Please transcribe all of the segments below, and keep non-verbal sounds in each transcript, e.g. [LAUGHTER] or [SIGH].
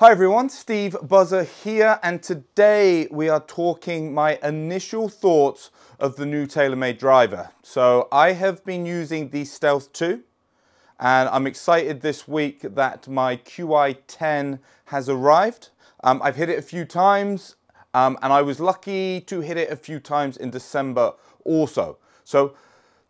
Hi everyone, Steve Buzza here, and today we are talking my initial thoughts of the new TaylorMade driver. So I have been using the Stealth 2, and I'm excited this week that my QI10 has arrived. Um, I've hit it a few times, um, and I was lucky to hit it a few times in December also. So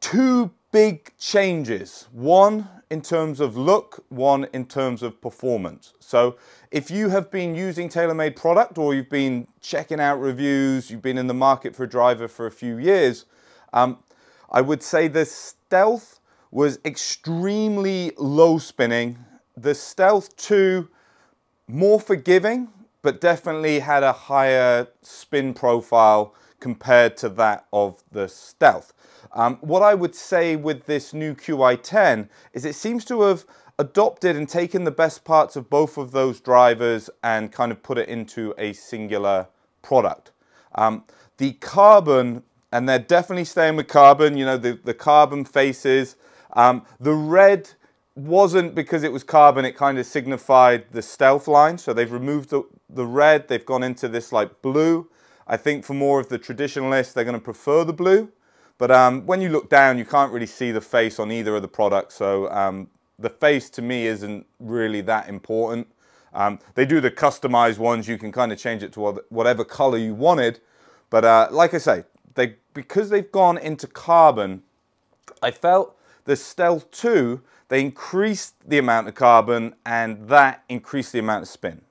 two big changes. One in terms of look, one in terms of performance. So if you have been using TaylorMade product or you've been checking out reviews, you've been in the market for a driver for a few years, um, I would say the Stealth was extremely low spinning. The Stealth 2, more forgiving, but definitely had a higher spin profile compared to that of the Stealth. Um, what I would say with this new QI10 is it seems to have adopted and taken the best parts of both of those drivers and kind of put it into a singular product. Um, the carbon, and they're definitely staying with carbon, you know, the, the carbon faces. Um, the red wasn't because it was carbon, it kind of signified the stealth line. So they've removed the, the red, they've gone into this like blue. I think for more of the traditionalists, they're going to prefer the blue. But um, when you look down, you can't really see the face on either of the products. So um, the face to me isn't really that important. Um, they do the customized ones. You can kind of change it to whatever color you wanted. But uh, like I say, they because they've gone into carbon, I felt the Stealth 2, they increased the amount of carbon and that increased the amount of spin.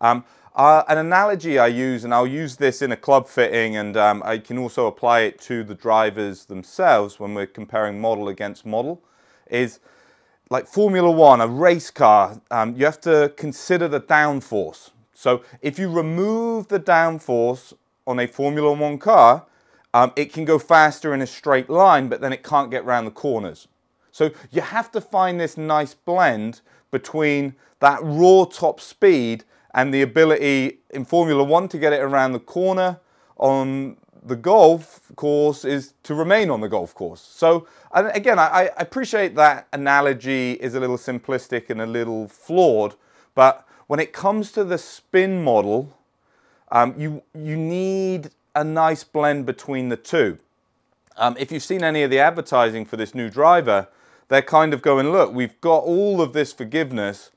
Um, uh, an analogy I use, and I'll use this in a club fitting, and um, I can also apply it to the drivers themselves when we're comparing model against model, is like Formula One, a race car, um, you have to consider the downforce. So if you remove the downforce on a Formula One car, um, it can go faster in a straight line, but then it can't get around the corners. So you have to find this nice blend between that raw top speed and the ability in Formula One to get it around the corner on the golf course is to remain on the golf course. So again, I, I, appreciate that analogy is a little simplistic and a little flawed, but when it comes to the spin model, um, you, you need a nice blend between the two. Um, if you've seen any of the advertising for this new driver, they're kind of going, look, we've got all of this forgiveness,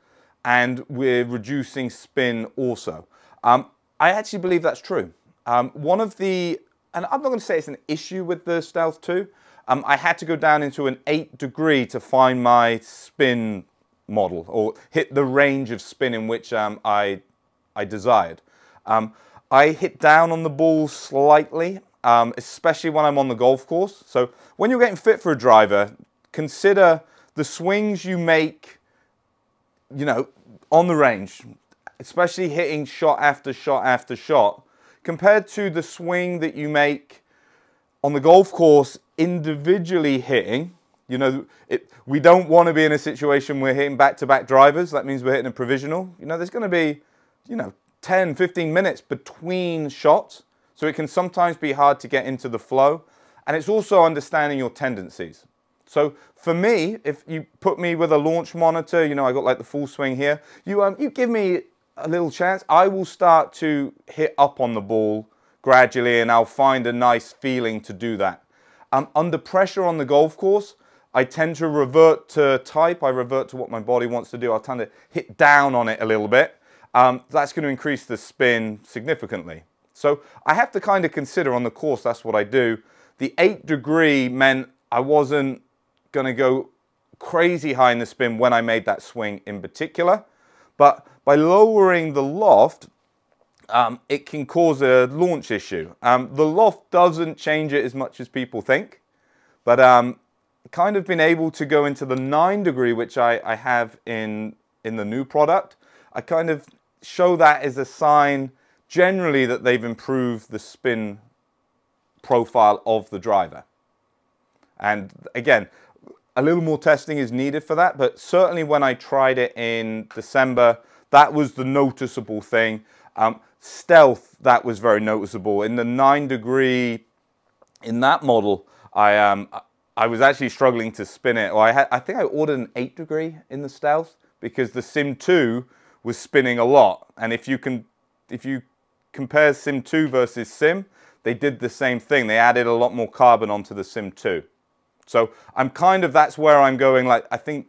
and we're reducing spin also. Um, I actually believe that's true. Um, one of the, and I'm not going to say it's an issue with the Stealth 2, um, I had to go down into an 8 degree to find my spin model or hit the range of spin in which um, I, I desired. Um, I hit down on the ball slightly, um, especially when I'm on the golf course. So when you're getting fit for a driver, consider the swings you make you know, on the range, especially hitting shot after shot after shot, compared to the swing that you make on the golf course individually hitting, you know, it, we don't want to be in a situation where we're hitting back-to-back drivers. That means we're hitting a provisional. You know, there's going to be, you know, 10, 15 minutes between shots. So it can sometimes be hard to get into the flow. And it's also understanding your tendencies. So for me, if you put me with a launch monitor, you know, I got like the full swing here, you, um, you give me a little chance, I will start to hit up on the ball gradually and I'll find a nice feeling to do that. Um, under pressure on the golf course, I tend to revert to type. I revert to what my body wants to do. I'll tend to hit down on it a little bit. Um, that's going to increase the spin significantly. So I have to kind of consider on the course, that's what I do. The eight degree meant I wasn't going to go crazy high in the spin when I made that swing in particular. But by lowering the loft, um, it can cause a launch issue. Um, the loft doesn't change it as much as people think, but um, kind of been able to go into the 9 degree, which I, I have in, in the new product. I kind of show that as a sign generally that they've improved the spin profile of the driver. And again, a little more testing is needed for that, but certainly when I tried it in December, that was the noticeable thing. Um, stealth, that was very noticeable. In the nine degree, in that model, I, um, I was actually struggling to spin it. Or I, had, I think I ordered an eight degree in the stealth because the Sim 2 was spinning a lot. And if you can, if you compare Sim 2 versus Sim, they did the same thing. They added a lot more carbon onto the Sim 2. So I'm kind of, that's where I'm going. Like, I think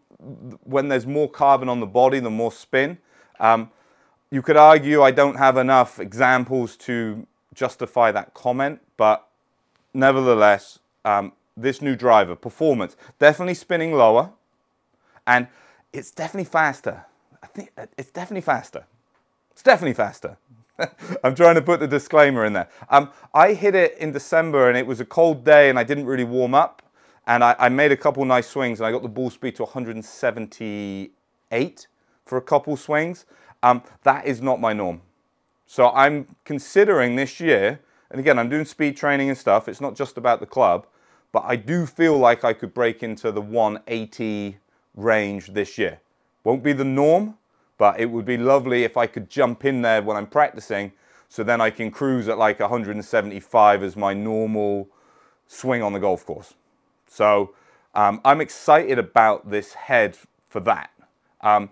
when there's more carbon on the body, the more spin. Um, you could argue I don't have enough examples to justify that comment, but nevertheless, um, this new driver, performance, definitely spinning lower, and it's definitely faster. I think it's definitely faster. It's definitely faster. [LAUGHS] I'm trying to put the disclaimer in there. Um, I hit it in December and it was a cold day and I didn't really warm up. And I, I made a couple nice swings and I got the ball speed to 178 for a couple swings. Um, that is not my norm. So I'm considering this year, and again, I'm doing speed training and stuff. It's not just about the club, but I do feel like I could break into the 180 range this year. Won't be the norm, but it would be lovely if I could jump in there when I'm practicing so then I can cruise at like 175 as my normal swing on the golf course. So um, I'm excited about this head for that. Um,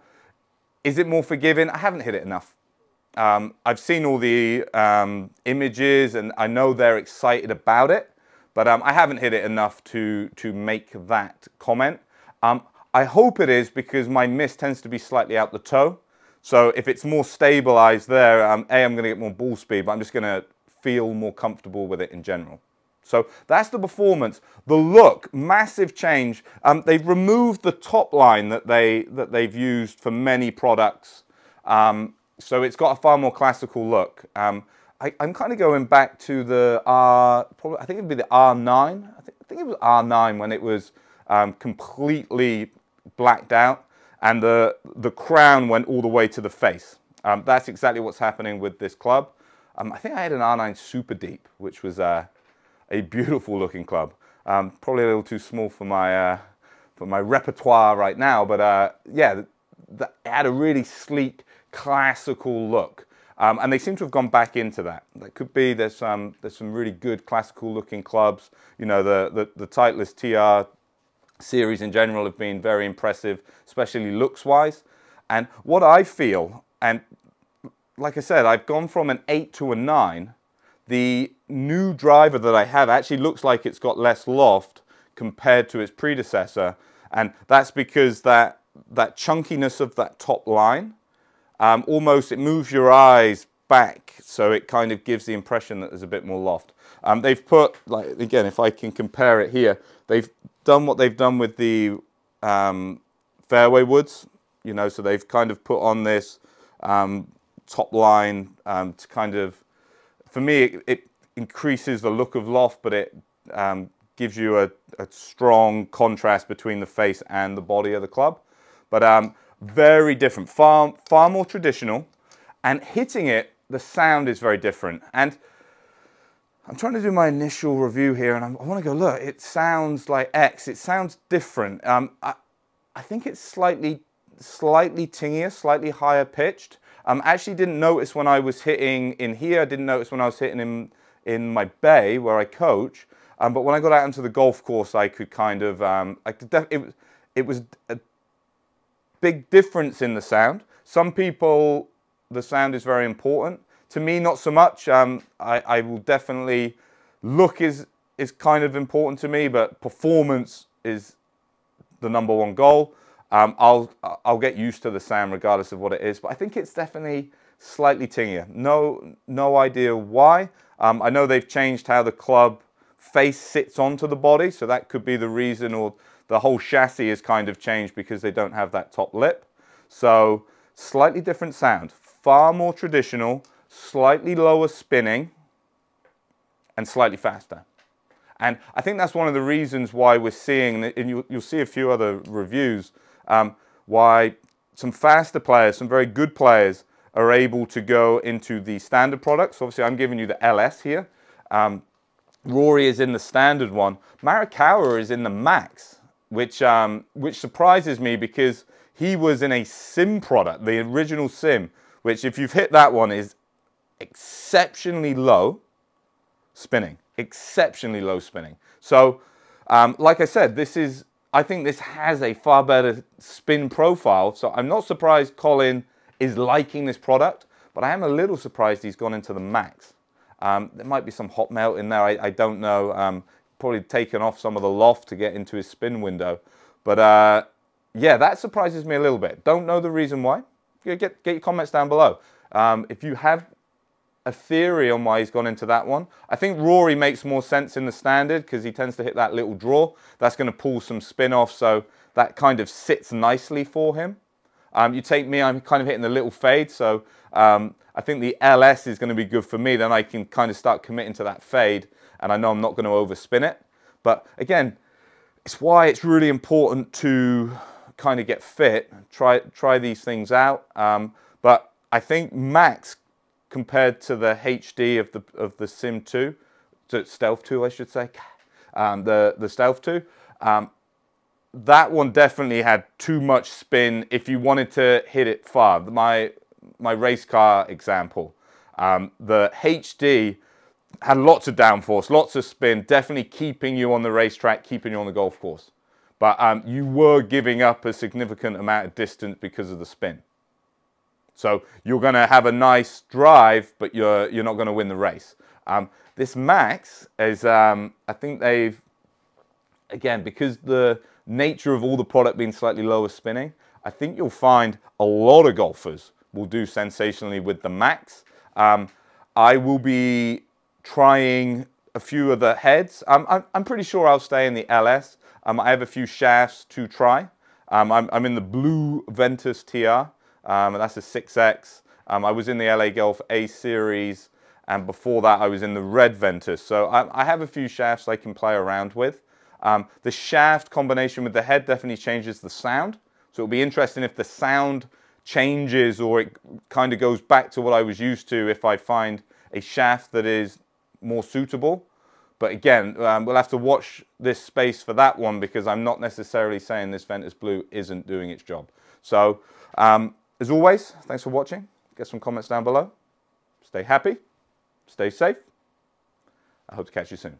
is it more forgiving? I haven't hit it enough. Um, I've seen all the um, images and I know they're excited about it, but um, I haven't hit it enough to, to make that comment. Um, I hope it is because my miss tends to be slightly out the toe. So if it's more stabilized there, um, A, I'm going to get more ball speed, but I'm just going to feel more comfortable with it in general. So that's the performance. The look, massive change. Um, they've removed the top line that, they, that they've used for many products. Um, so it's got a far more classical look. Um, I, am kind of going back to the R, probably, I think it'd be the R9. I think, I think it was R9 when it was um, completely blacked out and the, the crown went all the way to the face. Um, that's exactly what's happening with this club. Um, I think I had an R9 Super Deep, which was uh, a beautiful looking club. Um, probably a little too small for my, uh, for my repertoire right now, but uh, yeah, it had a really sleek, classical look. Um, and they seem to have gone back into that. That could be there's some there's some really good classical looking clubs. You know the the, the Titleist TR series in general have been very impressive, especially looks wise. And what I feel, and like I said, I've gone from an 8 to a 9. The new driver that I have actually looks like it's got less loft compared to its predecessor. And that's because that, that chunkiness of that top line, um, almost it moves your eyes back so it kind of gives the impression that there's a bit more loft. Um, they've put, like again, if I can compare it here, they've done what they've done with the um, fairway woods, you know, so they've kind of put on this um, top line um, to kind of, for me, it, it, increases the look of loft, but it um, gives you a, a, strong contrast between the face and the body of the club. But um, very different, far, far more traditional, and hitting it, the sound is very different. And I'm trying to do my initial review here and I'm, i want to go, look, it sounds like X. It sounds different. Um, I, I think it's slightly, slightly tingier, slightly higher pitched. Um, actually didn't notice when I was hitting in here. I didn't notice when I was hitting in, in my bay where I coach. Um, but when I got out into the golf course, I could kind of, um, I could it, it was a big difference in the sound. Some people, the sound is very important. To me, not so much. Um, I, I will definitely look is is kind of important to me, but performance is the number one goal. Um, I'll I'll get used to the sound regardless of what it is, but I think it's definitely slightly tingier. No no idea why. Um, I know they've changed how the club face sits onto the body, so that could be the reason, or the whole chassis is kind of changed because they don't have that top lip. So slightly different sound, far more traditional, slightly lower spinning, and slightly faster. And I think that's one of the reasons why we're seeing, and you'll, you'll see a few other reviews, um, why some faster players, some very good players, are able to go into the standard products. Obviously, I'm giving you the LS here. Um, Rory is in the standard one. Morikawa is in the Max, which, um, which surprises me because he was in a sim product, the original sim, which if you've hit that one is exceptionally low spinning, exceptionally low spinning. So, um, like I said, this is, I think this has a far better spin profile. So I'm not surprised Collin is liking this product, but I am a little surprised he's gone into the max. Um, there might be some hot melt in there, I, I don't know. Um, probably taken off some of the loft to get into his spin window. But uh, yeah, that surprises me a little bit. Don't know the reason why. Get, get your comments down below. Um, if you have a theory on why he's gone into that one. I think Rory makes more sense in the standard because he tends to hit that little draw. That's going to pull some spin off, so that kind of sits nicely for him. Um, you take me, I'm kind of hitting the little fade, so um, I think the LS is going to be good for me. Then I can kind of start committing to that fade, and I know I'm not going to overspin it. But again, it's why it's really important to kind of get fit, try try these things out. Um, but I think Max compared to the HD of the of the Sim 2, to Stealth 2, I should say, um, the the Stealth 2. Um, that one definitely had too much spin if you wanted to hit it far. My my race car example, um, the HD had lots of downforce, lots of spin, definitely keeping you on the racetrack, keeping you on the golf course. But um, you were giving up a significant amount of distance because of the spin. So you're going to have a nice drive, but you're, you're not going to win the race. Um, this Max is, um, I think they've, again, because the nature of all the product being slightly lower spinning, I think you'll find a lot of golfers will do sensationally with the Max. Um, I will be trying a few of the heads. Um, I'm, I'm pretty sure I'll stay in the LS. Um, I have a few shafts to try. Um, I'm, I'm in the blue Ventus TR. Um, that's a 6X. Um, I was in the LA Golf A Series, and before that I was in the Red Ventus. So I, I have a few shafts I can play around with. Um, the shaft combination with the head definitely changes the sound. So it'll be interesting if the sound changes or it kind of goes back to what I was used to if I find a shaft that is more suitable. But again, um, we'll have to watch this space for that one because I'm not necessarily saying this Ventus Blue isn't doing its job. So um, as always, thanks for watching. Get some comments down below. Stay happy. Stay safe. I hope to catch you soon.